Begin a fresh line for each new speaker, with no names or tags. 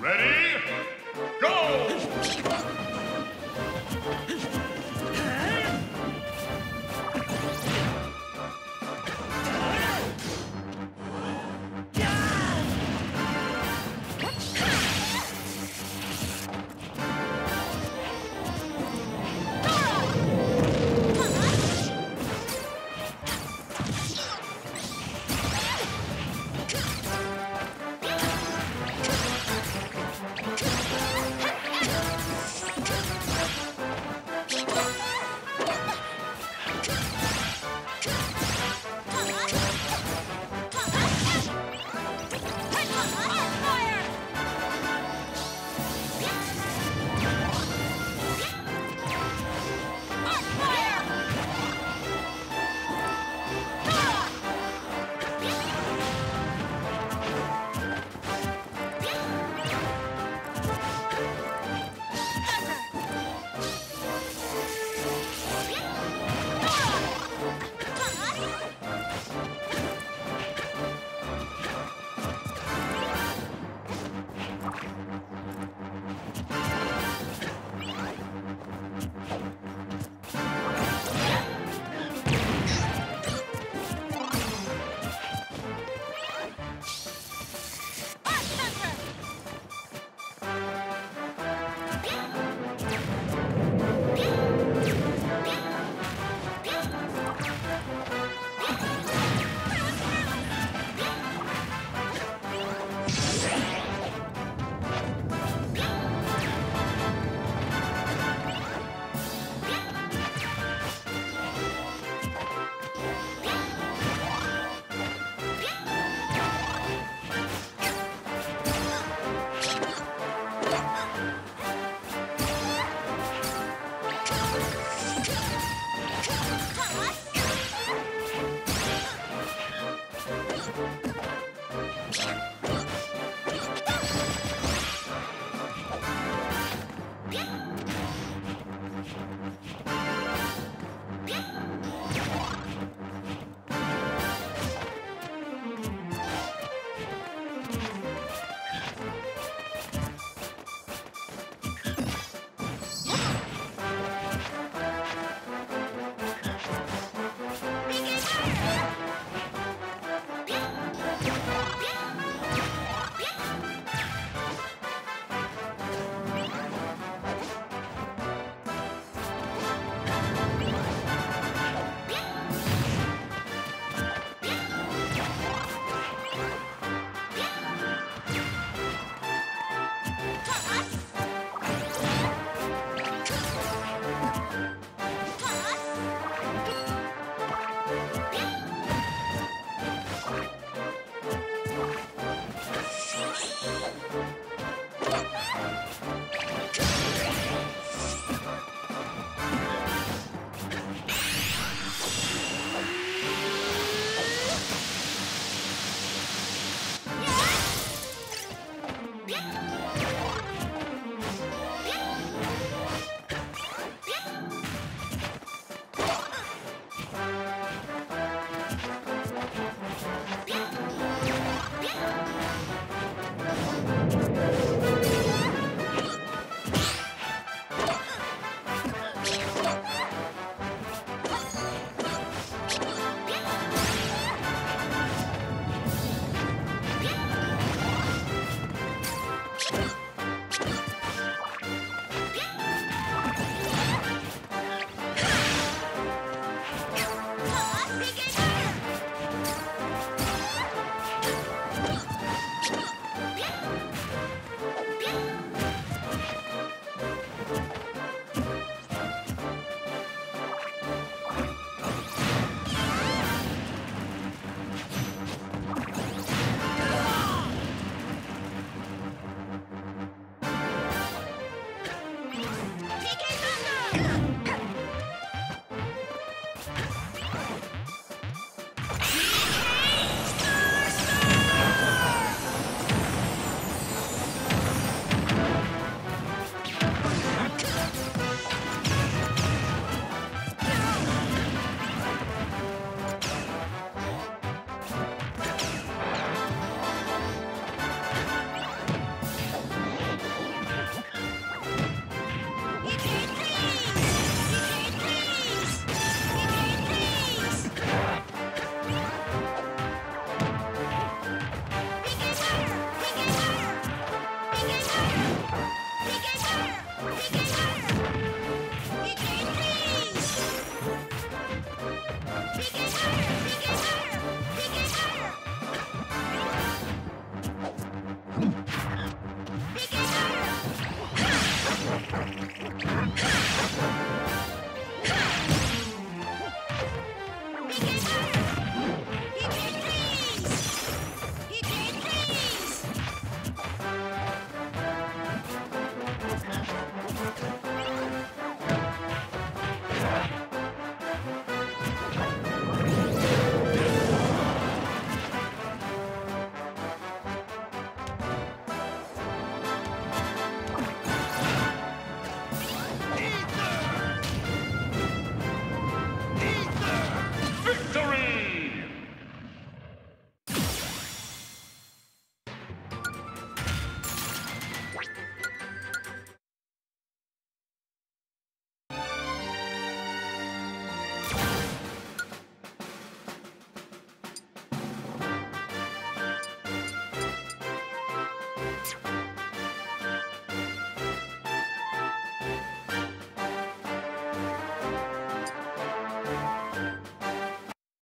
Ready?